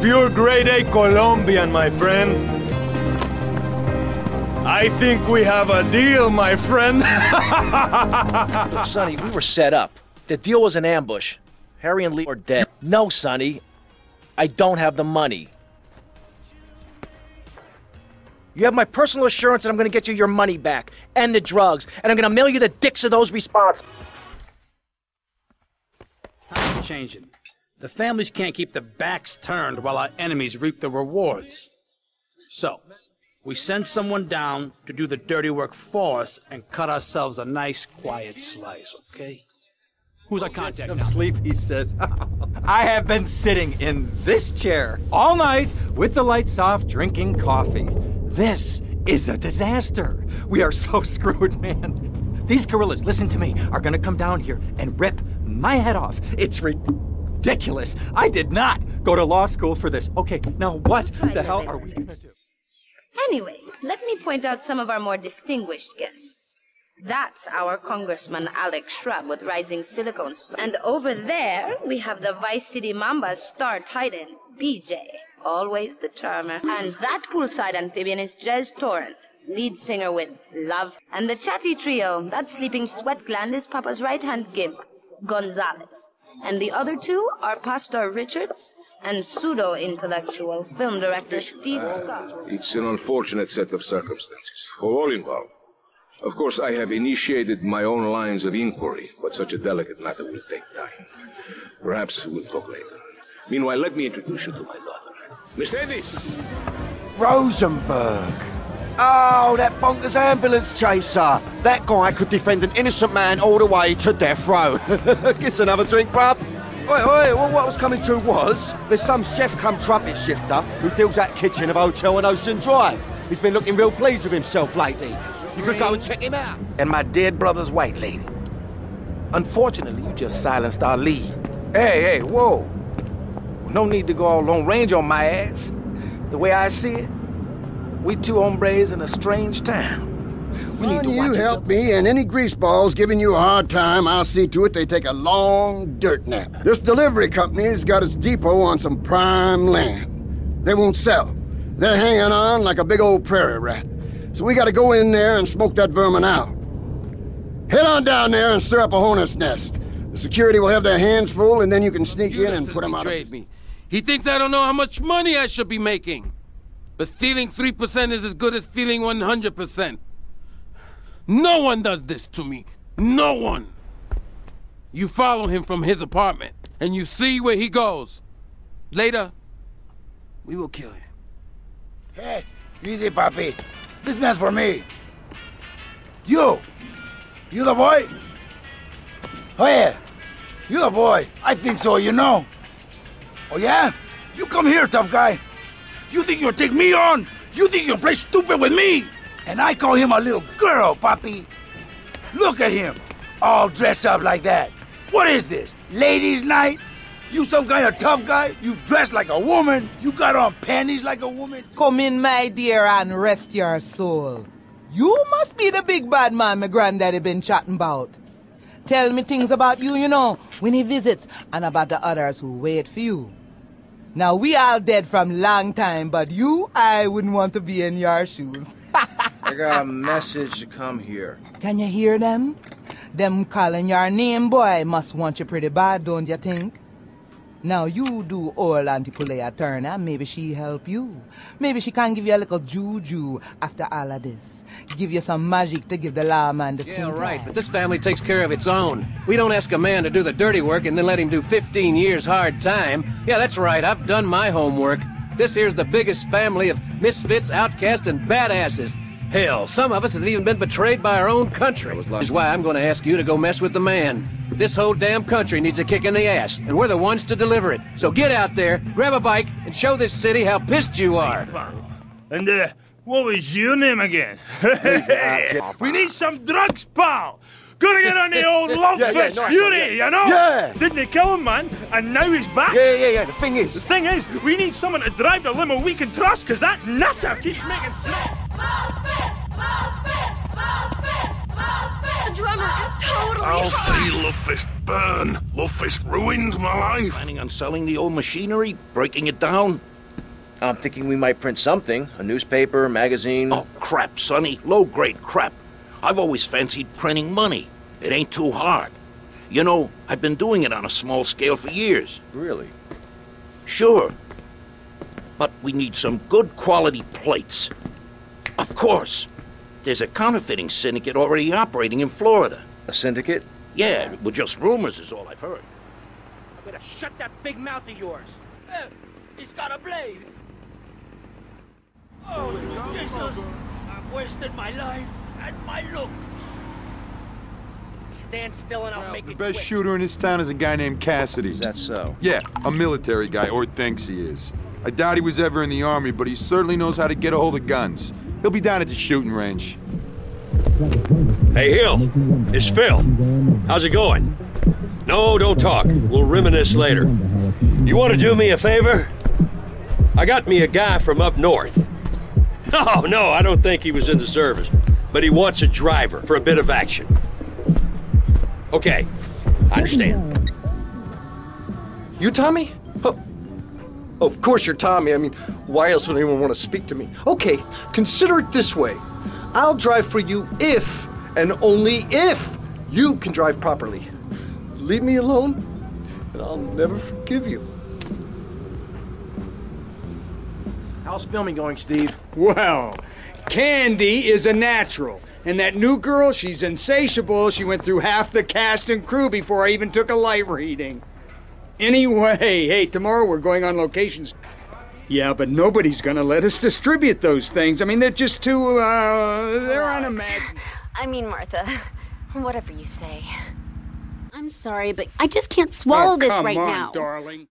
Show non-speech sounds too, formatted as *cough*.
pure grade eh, A Colombian, my friend. I think we have a deal, my friend. *laughs* Look, Sonny, we were set up. The deal was an ambush. Harry and Lee are dead. No, Sonny. I don't have the money. You have my personal assurance that I'm going to get you your money back and the drugs, and I'm going to mail you the dicks of those responsible. Time for changing. The families can't keep their backs turned while our enemies reap the rewards. So, we send someone down to do the dirty work for us and cut ourselves a nice, quiet slice, okay? Who's our contact Some now? sleep, he says. *laughs* I have been sitting in this chair all night with the lights off, drinking coffee. This is a disaster. We are so *laughs* screwed, man. These gorillas, listen to me, are gonna come down here and rip my head off. It's ridiculous. I did not go to law school for this. Okay, now what the hell are we gonna do? Anyway, let me point out some of our more distinguished guests. That's our Congressman Alex Shrub with Rising Silicone Star. And over there, we have the Vice City Mamba's star tight end, BJ. Always the charmer. And that poolside amphibian is Jezz Torrent, lead singer with Love. And the chatty trio, that sleeping sweat gland is Papa's right hand gimp, Gonzalez. And the other two are Pastor Richards and pseudo intellectual film director Steve Scott. It's an unfortunate set of circumstances for all involved. Of course, I have initiated my own lines of inquiry, but such a delicate matter will take time. Perhaps we'll talk later. Meanwhile, let me introduce you to my daughter. Mercedes! Rosenberg. Oh, that bonkers ambulance chaser. That guy could defend an innocent man all the way to death row. *laughs* Get another drink, bruv. Wait, wait, well, what I was coming to was there's some chef come trumpet shifter who deals that kitchen of hotel on Ocean Drive. He's been looking real pleased with himself lately. You could go and check him out. and my dead brother's white lady. Unfortunately, you just silenced our lead. Hey, hey, whoa. No need to go all long range on my ass. The way I see it, we two hombres in a strange town. We need to you watch help me, and any greaseballs giving you a hard time, I'll see to it they take a long dirt nap. This delivery company's got its depot on some prime land. They won't sell. They're hanging on like a big old prairie rat. So we gotta go in there and smoke that vermin out. Head on down there and stir up a hornet's nest. The security will have their hands full, and then you can sneak in and put them out of betrayed me. He thinks I don't know how much money I should be making. But stealing 3% is as good as stealing 100%. No one does this to me. No one. You follow him from his apartment, and you see where he goes. Later, we will kill him. Hey, easy, Papi. This man's for me. You! You the boy? Oh, yeah. You the boy. I think so, you know. Oh, yeah? You come here, tough guy. You think you'll take me on? You think you'll play stupid with me? And I call him a little girl, Papi. Look at him, all dressed up like that. What is this? Ladies' night? You some kind of tough guy? You dress like a woman? You got on panties like a woman? Come in, my dear, and rest your soul. You must be the big bad man my granddaddy been chatting about. Tell me things about you, you know, when he visits, and about the others who wait for you. Now, we all dead from long time, but you, I wouldn't want to be in your shoes. *laughs* I got a message to come here. Can you hear them? Them calling your name, boy, must want you pretty bad, don't you think? Now you do all Auntie Poulet Turner, maybe she help you. Maybe she can give you a little juju after all of this. Give you some magic to give the lawman the Yeah, right, but this family takes care of its own. We don't ask a man to do the dirty work and then let him do 15 years hard time. Yeah, that's right, I've done my homework. This here's the biggest family of misfits, outcasts, and badasses. Hell, some of us have even been betrayed by our own country. Which is why I'm going to ask you to go mess with the man. This whole damn country needs a kick in the ass, and we're the ones to deliver it. So get out there, grab a bike, and show this city how pissed you are. And, uh, what was your name again? *laughs* we need some drugs, pal! Gotta get on the old *laughs* love Yeah, yeah, fist nice fury, yeah. you know? Yeah. Didn't they kill him, man? And now he's back? Yeah, yeah, yeah. The thing is, The thing is, we need someone to drive the limo we can trust, because that nutter keeps making threats. The drummer is totally I'll hot. see Lovefist burn. Lovefist ruined my life. Planning on selling the old machinery, breaking it down? I'm thinking we might print something a newspaper, a magazine. Oh, crap, Sonny. Low grade crap. I've always fancied printing money. It ain't too hard. You know, I've been doing it on a small scale for years. Really? Sure. But we need some good quality plates. Of course. There's a counterfeiting syndicate already operating in Florida. A syndicate? Yeah, well, just rumors is all I've heard. I better shut that big mouth of yours. Eh, he's got a blade. Oh, sweet Jesus. I've wasted my life and my looks. Stand still and I'll make The it best quick. shooter in this town is a guy named Cassidy. Is that so? Yeah, a military guy, or thinks he is. I doubt he was ever in the army, but he certainly knows how to get a hold of guns. He'll be down at the shooting range. Hey, Hill. It's Phil. How's it going? No, don't talk. We'll reminisce later. You want to do me a favor? I got me a guy from up north. No, *laughs* oh, no, I don't think he was in the service. But he wants a driver for a bit of action. Okay, I understand. You Tommy? Oh, of course you're Tommy. I mean, why else would anyone want to speak to me? Okay, consider it this way. I'll drive for you if, and only if, you can drive properly. Leave me alone, and I'll never forgive you. How's filming going, Steve? Well, Candy is a natural. And that new girl, she's insatiable. She went through half the cast and crew before I even took a light reading. Anyway, hey, tomorrow we're going on locations. Yeah, but nobody's gonna let us distribute those things. I mean, they're just too, uh, they're unimaginable. I mean, Martha, whatever you say. I'm sorry, but I just can't swallow oh, this right on, now. darling.